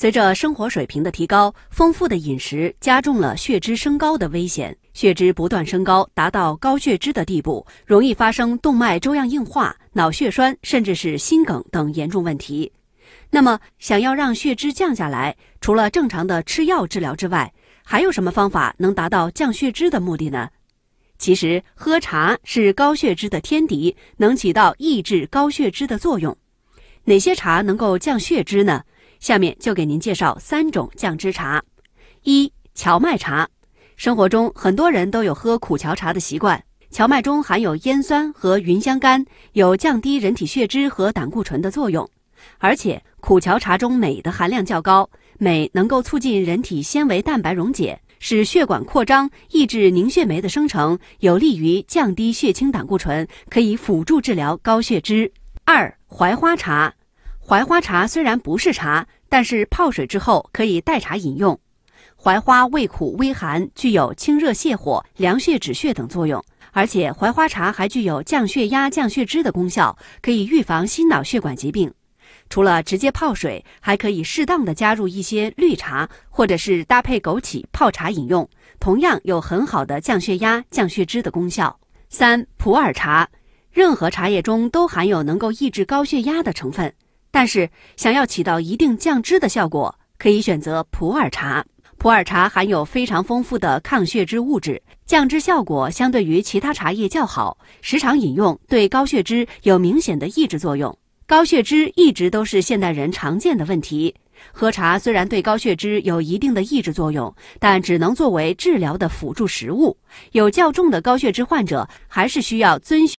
随着生活水平的提高，丰富的饮食加重了血脂升高的危险。血脂不断升高，达到高血脂的地步，容易发生动脉粥样硬化、脑血栓，甚至是心梗等严重问题。那么，想要让血脂降下来，除了正常的吃药治疗之外，还有什么方法能达到降血脂的目的呢？其实，喝茶是高血脂的天敌，能起到抑制高血脂的作用。哪些茶能够降血脂呢？下面就给您介绍三种降脂茶。一、荞麦茶。生活中很多人都有喝苦荞茶的习惯。荞麦中含有烟酸和芸香苷，有降低人体血脂和胆固醇的作用。而且苦荞茶中镁的含量较高，镁能够促进人体纤维蛋白溶解，使血管扩张，抑制凝血酶的生成，有利于降低血清胆固醇，可以辅助治疗高血脂。二、槐花茶。槐花茶虽然不是茶，但是泡水之后可以代茶饮用。槐花味苦微寒，具有清热泻火、凉血止血等作用，而且槐花茶还具有降血压、降血脂的功效，可以预防心脑血管疾病。除了直接泡水，还可以适当的加入一些绿茶，或者是搭配枸杞泡茶饮用，同样有很好的降血压、降血脂的功效。三、普洱茶，任何茶叶中都含有能够抑制高血压的成分。但是，想要起到一定降脂的效果，可以选择普洱茶。普洱茶含有非常丰富的抗血脂物质，降脂效果相对于其他茶叶较好。时常饮用对高血脂有明显的抑制作用。高血脂一直都是现代人常见的问题。喝茶虽然对高血脂有一定的抑制作用，但只能作为治疗的辅助食物。有较重的高血脂患者，还是需要遵循。